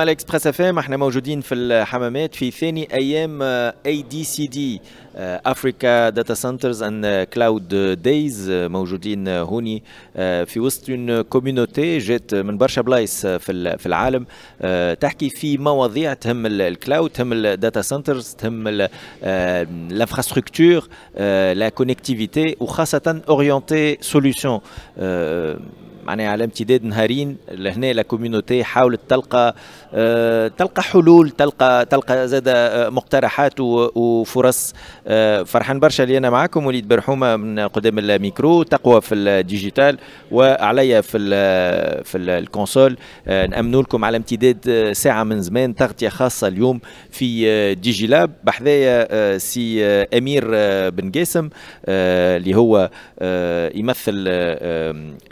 على Express FM إحنا موجودين في الحمامات في ثاني أيام ADCD Africa Data Centers and Cloud Days موجودين هوني آه، في وسط une community جات من برشا بلايص في في العالم. آه، تحكي في مواضيع تهم ال cloud تهم ال data centers تهم ال infrastructure la connectivité وخاصة orienté solution معناها على امتداد نهارين لهنا la community حاولت تلقى آه، تلقى حلول تلقى تلقى زاد آه، مقترحات وفرص. آه، فرحان برشا اللي أنا معكم وليد برحومة من قدام الميكرو تقوى في ال digital وعليا في ال في ال console. نأمنوا لكم على امتداد ساعة من زمان تغطية خاصة اليوم في ديجي لاب بحذايا سي أمير بن قاسم اللي هو يمثل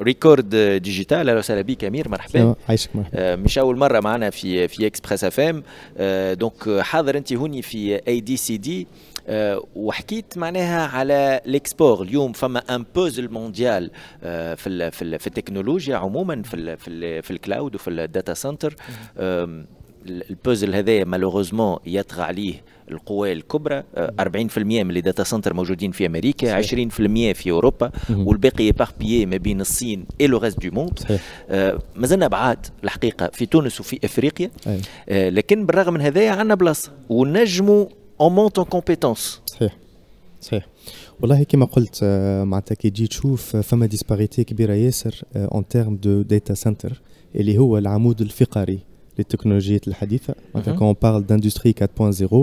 Record Digital أهلا وسهلا بك امير مرحبا يعيشك مرحبا مش اول مره معنا في في Express FM donc حاضر انت هوني في اي دي سي دي وحكيت معناها على ال export اليوم فما un puzzle mondial في في في التكنولوجيا عموما في في, في ال cloud وفي ال data center ال puzzle هذايا malheureusement يطغى عليه القوى الكبرى 40% من les data centers موجودين في أمريكا 20% في أوروبا والباقي éparpillé ما بين الصين et le reste du monde. مازلنا بعاد الحقيقة في تونس وفي إفريقيا. آه لكن بالرغم من هذايا عندنا بلاصة ونجموا on monte en compétence صحيح. صحيح. والله كما قلت معناتها كي تجي تشوف فما disparité كبيرة ياسر en termes de data center اللي هو العمود الفقري. للتكنولوجيات الحديثه معناتها quand on parle d'industrie 4.0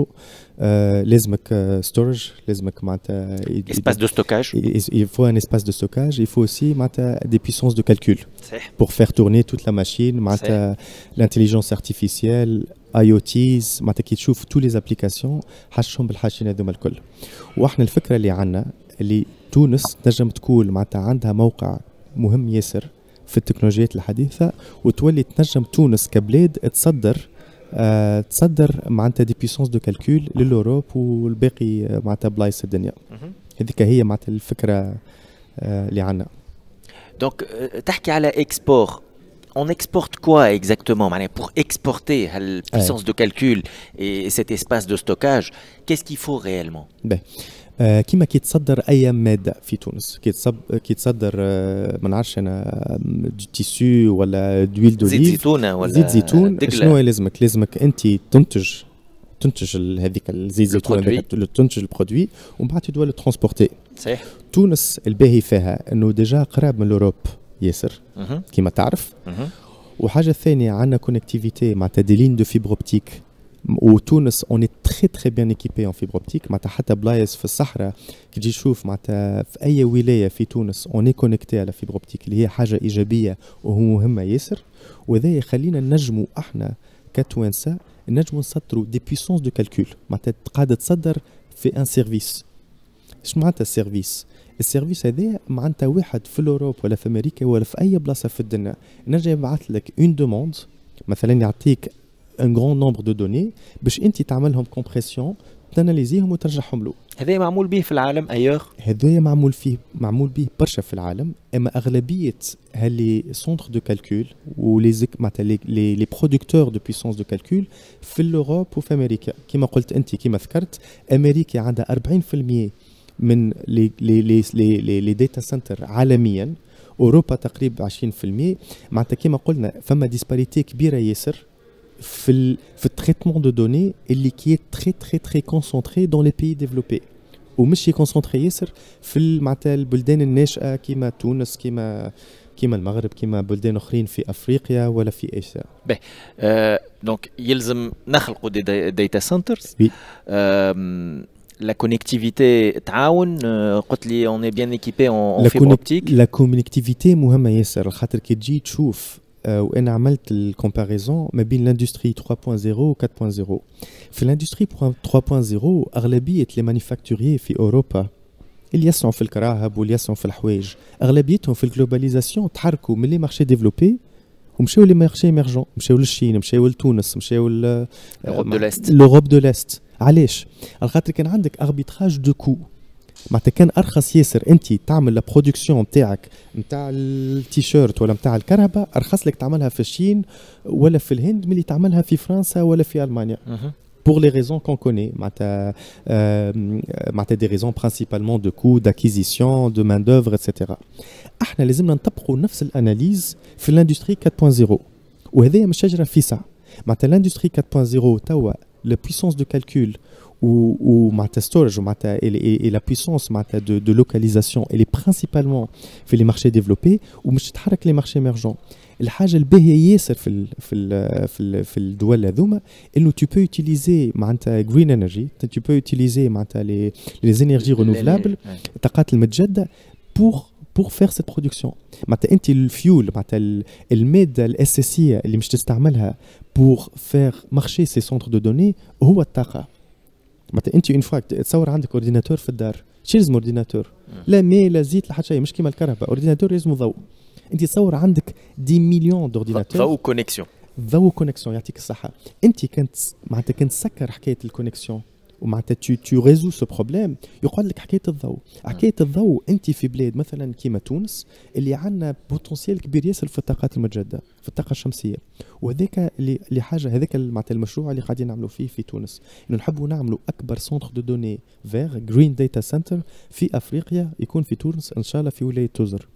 لازمك storage لازمك معناتها espace de stockage. il faut un espace de stockage. Il faut aussi معناتها des puissances de calcul صحيح. pour faire tourner toute la machine معناتها l'intelligence artificielle IoTs معناتها كي تشوف تو les applications حاشتهم بالحاجتين هذوما الكل وإحنا الفكرة اللي عندنا اللي تونس تنجم تكون معناتها عندها موقع مهم ياسر في التكنولوجيات الحديثة وتولي تنجم تونس كبلاد تصدر آه تصدر معناتها des puissances de calcul لل Europe والباقي معناتها بلايص الدنيا. هذيك هي معناتها الفكرة آه اللي عندنا. donc تحكي على export on exporte quoi exactement Pour exporter la puissance de calcul et cet espace de stockage, qu'est-ce qu'il faut réellement؟ Ben. آه كيما كي تصدر اي مادة في تونس. كي تصب كي تصدر آه ما نعرفش أنا tissu ولا de l'huile d'olive زيت زيتونة ولا زيت زيتون. شنو لازمك؟ لازمك أنت تنتج تنتج هذيك الزيت زيتون تنتج ال produit ومن بعد tu dois transporter صحيح. تونس الباهي فيها أنه déjà قراب من ال Europe ياسر كيما تعرف. وحاجة ثانية عندنا connectivité معناتها des lignes de fibre optique وتونس on est très très bien équipé en fibre optique معناتها حتى بلايص في الصحراء كي تجي تشوف معناتها في أي ولاية في تونس on est connecté على fibre optique اللي هي حاجة إيجابية وهو مهمه ياسر. وهذا يخلينا نجموا إحنا كتوانسة نجموا نسطروا des puissances de calcul معناتها قاعدة تصدر في un service شنو معناتها ال service ال service هذا معناتها واحد في ال Europe ولا في أمريكا ولا في أي بلاصة في الدنيا. نجم يبعث لك une demande مثلا يعطيك un grand nombre de données باش انت تعملهم compression ت analyser هم وترجعهم له هذا معمول به في العالم ailleurs هذا معمول فيه معمول به برشا في العالم أما أغلبية ها les centres de calcul و les معناتها les les producteurs de puissance de calcul في ال Europe وفي أمريكا. كما قلت أنت كما ذكرت أمريكا عندها 40% من les les les les, les data centers عالميا أوروبا تقريبا 20% معناتها كما قلنا فما disparité كبيرة ياسر. في ال في ال traitement de données اللي qui est très très très concentré dans les pays développés ومش concentré ياسر في معناتها البلدان الناشئه كيما تونس كيما كيما المغرب كيما بلدان اخرين في افريقيا ولا في اسيا. باهي آه donc يلزم نخلقوا des data centers la connectivité تعاون قلت لي on est bien équipé en fibre optique la connectivité مهمه ياسر خاطر كي تجي تشوف وأنا عملت ال comparaison ما بين l'industrie 3.0 و 4.0 في ال industrie 3.0 أغلبية les manufacturiers في أوروبا اللي يصنعوا في الكراهب واللي يصنعوا في الحوايج أغلبيتهم في ال globalisation تحركوا من les marchés développés ومشاو les marchés émergents مشاو لل Chine مشاو لتونس مشاو l'Europe de l'Est l'Europe de l'Est علاش؟ على خاطر كان عندك arbitrage de coûts معناتها كان أرخص ياسر. أنت تعمل la production نتاعك نتاع التيشيرت ولا نتاع الكرهبه أرخص لك تعملها في الصين ولا في الهند ملي تعملها في فرنسا ولا في ألمانيا. pour les raisons qu'on connaît. Euh, des raisons principalement de coûts, d'acquisition, de main-d'œuvre, etc. إحنا لازمنا نطبقوا نفس ال analyse في ال industrie 4.0 وهذايا مش تجري فيسع. معناتها الاندستري 4.0 توا la puissance de calcul ou, ou معناتها storage ومعناتها et, et la puissance معناتها de, de localisation elle est principalement في les marchés développés ومش تتحرك les marchés émergents الحاجه الباهيه ياسر في ال في ال في, ال في الدول هذوما انه tu peux utiliser معناتها green energy tu peux utiliser معناتها les les énergies renouvelables الطاقات المتجدده pour pour faire cette production معناتها انت الفيول معناتها الماده الاساسيه اللي مش تستعملها pour faire marcher ces centres de données هو الطاقه معناتها انت une fois تصور عندك ordinateur في الدار شي لازم ordinateur؟ لا ماء لا زيت لا حتى شيء مش كيما الكهرباء ordinateur لازم ضوء. انت تصور عندك des millions d'ordinateurs ضوء connexion ضوء connexion يعطيك الصحة. انت كنت معناتها كنت تسكر حكاية ال connexion ومعناتها tu tu résous ce problème يقول لك حكاية الضوء. حكاية الضوء أنت في بلاد مثلا كيما تونس اللي عندنا potentiel كبير ياسر في الطاقات المتجددة في الطاقة الشمسية. وهذاك اللي حاجة هذاك معناتها المشروع اللي قاعدين نعملوا فيه في تونس. إنه نحبوا نعملوا أكبر centre de données vert green data center في أفريقيا يكون في تونس إن شاء الله في ولاية توزر.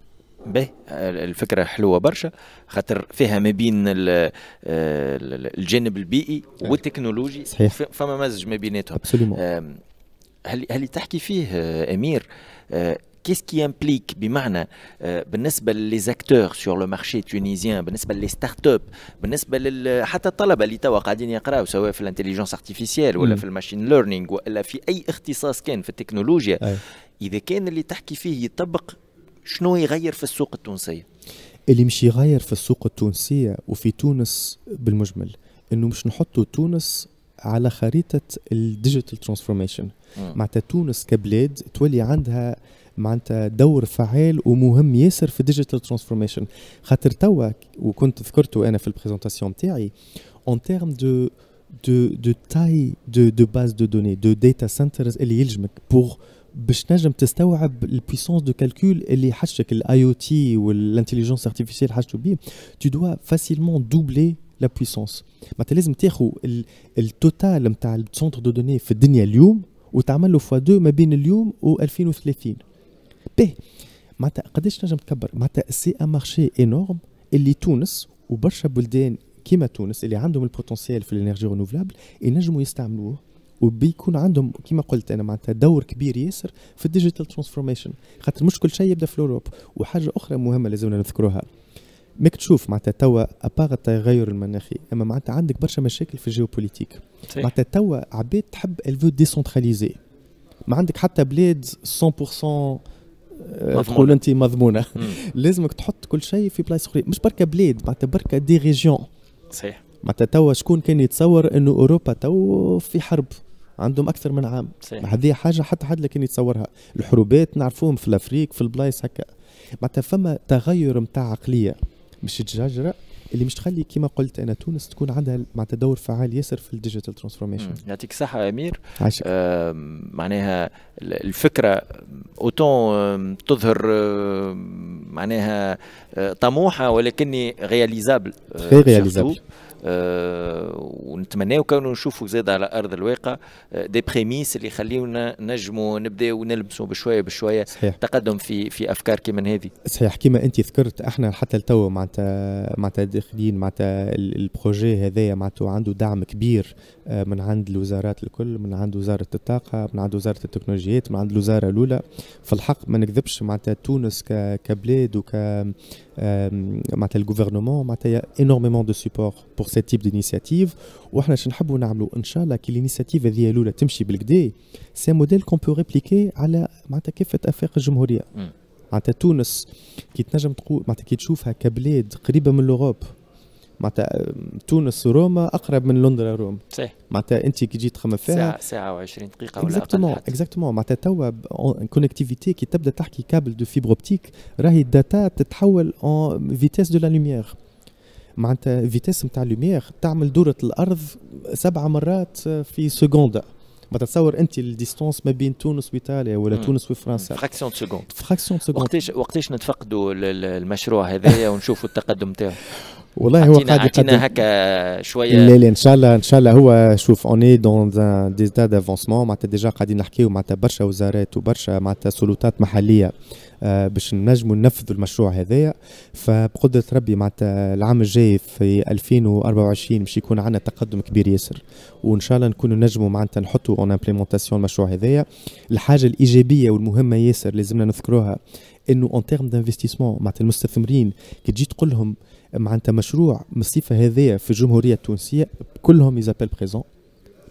به. الفكرة حلوة برشا خاطر فيها ما بين الجانب البيئي والتكنولوجي صحيح. فما مزج ما بيناتهم. هل هل تحكي فيه أمير qu'est-ce qui implique بمعنى بالنسبة les acteurs sur le marché tunisien بالنسبة les startups بالنسبة لل حتى الطلبة اللي توا قاعدين يقراوا سواء في ال intelligence artificielle ولا في ال machine learning ولا في أي اختصاص كان في التكنولوجيا أي. إذا كان اللي تحكي فيه يطبق شنو يغير في السوق التونسية؟ اللي مش يغير في السوق التونسية وفي تونس بالمجمل إنه مش نحطوا تونس على خريطة ال digital transformation معناتها تونس كبلاد تولي عندها معناتها دور فعال ومهم ياسر في ال digital transformation خاطر توا وكنت ذكرته أنا في ال présentation تاعي en termes de de de taille de base de données de data centers اللي يلزمك pour باش نجم تستوعب ال puissance de calcul اللي حاجتك ال IoT وال intelligence artificielle حاجته بيه tu dois facilement doubler la puissance معناتها لازم تاخذ ال total نتاع ال centres de données في الدنيا اليوم وتعمل له fois deux ما بين اليوم و 2030 به معناتها قداش نجم تكبر؟ معناتها c'est un marché énorme اللي تونس وبرشا بلدان كيما تونس اللي عندهم ال potentiel في ال énergie renouvelable ينجموا يستعملوه. وبيكون عندهم كما قلت أنا معناتها دور كبير ياسر في ال digital transformation خاطر مش كل شيء يبدأ في Europe وحاجة أخرى مهمة لازمنا نذكروها. ماك تشوف معناتها توا à part التغير المناخي أما معناتها عندك برشا مشاكل في ال géopolitique. معناتها توا عباد تحب il faut décentraliser ما عندك حتى بلاد 100% آه، تقول أنت مضمونة. لازمك تحط كل شيء في بلايص أخرى. مش بركة بلاد معناتها بركة des régions صحيح. معناتها توا شكون كان يتصور إنه أوروبا تو في حرب. عندهم أكثر من عام. هذه حاجة حتى حد لكن يتصورها. الحروبات نعرفوهم في ال Afrique في البلايص هكا. معناتها فما تغير نتاع عقلية مش تجاجره اللي مش تخلي كما قلت أنا تونس تكون عندها معناتها دور فعال ياسر في ال digital transformation. يعطيك الصحة أمير. عشق. آه معناها الفكرة autant تظهر معناها آه، طموحة ولكني réalisable آه، ونتمناو كونوا نشوفوا زاد على أرض الواقع des آه، prémices اللي يخليونا نجموا نبداو نلمسوا بشوية بشوية صحيح. تقدم في في أفكار كيما هذه صحيح كيما أنت ذكرت إحنا حتى لتو معناتها معناتها داخلين معناتها ال projet هذايا معناتها عنده دعم كبير آه، من عند الوزارات الكل من عند وزارة الطاقة من عند وزارة التكنولوجيات من عند الوزارة الأولى في الحق ما نكذبش معناتها تونس كبلاد وك معناتها ال gouvernement معناتها énormément de support pour ce type d'initiative وحنا شنو نحبوا نعملوا إن شاء الله كي ال initiative هذه الأولى تمشي بالقدا c'est modèle qu'on peut répliquer على معناتها كافه افاق الجمهورية. معناتها تونس كي تنجم تقول معناتها كي تشوفها كبلاد قريبة من l'Europe معناتها تونس روما أقرب من لندن روم. صحيح. معناتها أنت كي جيت تخمم فيها ساعه و20 دقيقة ولا exactement exactement معناتها توا connectivité كي تبدأ تحكي câble de fibre optique راهي ال data تتحول en vitesse de la lumière معناتها vitesse نتاع lumière تعمل دورة الأرض سبع مرات في سكوندا ما تتصور أنت ال distance ما بين تونس وإيطاليا ولا مم. تونس وفرنسا. fraction seconde fraction seconde وقتاش وقتاش نتفقدوا ال- ال- المشروع هذايا ونشوفوا التقدم تاعو؟ والله هو قاعد أعطينا يقدم هكا شوية. لا لا إن شاء الله إن شاء الله هو شوف on est dans un des stades avancement معناتها déjà قاعدين نحكيو معناتها برشا وزارات وبرشا معناتها سلطات محلية آه، باش نجموا ننفذوا المشروع هذايا فبقدرة ربي معناتها العام الجاي في 2024 باش يكون عندنا تقدم كبير ياسر. وإن شاء الله نكونوا نجموا معناتها نحطوا en implémentation المشروع هذايا الحاجة الإيجابية والمهمة ياسر لازمنا نذكروها إنه en termes d'investissement معناتها المستثمرين كي تجي تقول لهم معناتها مشروع من الصفة هذايا في الجمهورية التونسية كلهم à l'appel présents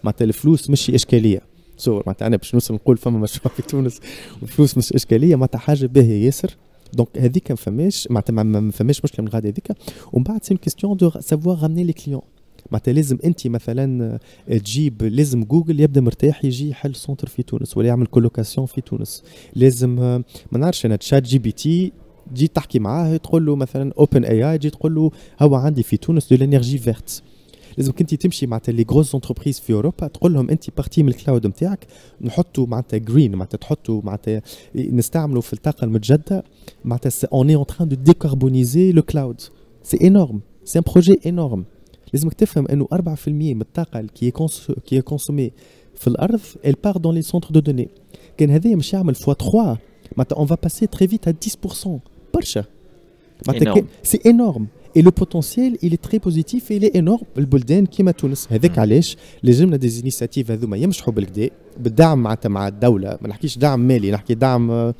معناتها الفلوس مش إشكالية. صور معناتها أنا باش نوصل نقول فما مشروع في تونس. والفلوس مش إشكالية معناتها حاجة باهية ياسر. donc هذيك ما فماش معناتها ما- ما ما فماش مشكلة من غادي هذيك. ومن بعد c'est question de savoir ramener les clients معناتها لازم أنت مثلا آه، تجيب لازم جوجل يبدأ مرتاح يجي يحل centre في تونس ولا يعمل colocation في تونس. لازم آه، ما نعرفش أنا ChatGPT تجي تحكي معاه تقول له مثلا OpenAI تجي تقول له هو عندي في تونس de l'énergie verte لازم كنت تمشي معناتها les grosses entreprises في أوروبا تقول لهم une partie من ال cloud نتاعك نحطوا معناتها green معناتها تحطوا معناتها نستعملوا في الطاقة المتجددة معناتها on est en train de décarboniser le cloud c'est énorme c'est un projet énorme لازمك تفهم إنه 4% من الطاقة qui est consommée في الأرض elle part dans les centres de données. كان هذايا مش يعمل fois 3 معناتها on va passer très à 10% برشا. c'est énorme et le potentiel il est très positif il est énorme البلدان كيما تونس هذاك. علاش لازمنا des initiatives هذوما يمشحوا بالكدا بالدعم معناتها مع الدولة ما نحكيش دعم مالي نحكي دعم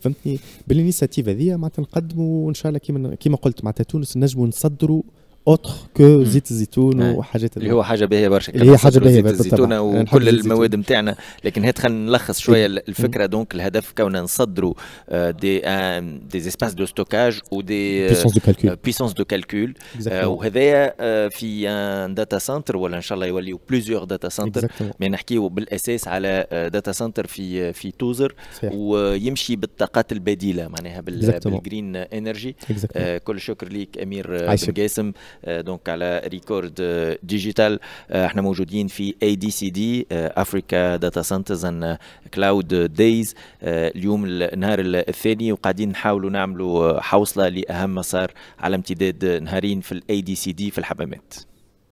فهمتني بال initiatives هذه معناتها نقدموا وان شاء الله كيما كيما قلت معناتها تونس نجموا نصدروا autre que زيت الزيتون آه. وحاجات اللي هو حاجة باهية برشا اللي هي نصدروا باهية زيت نحب وكل الزيتون. المواد نتاعنا لكن هات خلينا نلخص شوية الفكرة donc الهدف كوننا نصدروا آه، des آه، des espaces de stockage و des puissances de calcul puissance de calcul. وهذايا آه، في un data center ولا إن شاء الله يوليو plusieurs data centers. mais نحكيو بالأساس على data center في في توزر. ويمشي بالطاقات البديلة معناها. بال green energy. آه، كل شكر ليك أمير آه،. بن قاسم آه، donc على Record Digital إحنا موجودين في ADCD Africa Data Centers and Cloud Days اليوم النهار الثاني وقاعدين نحاولوا نعملوا آه، حوصلة لأهم مسار على امتداد نهارين في ال ADCD في الحمامات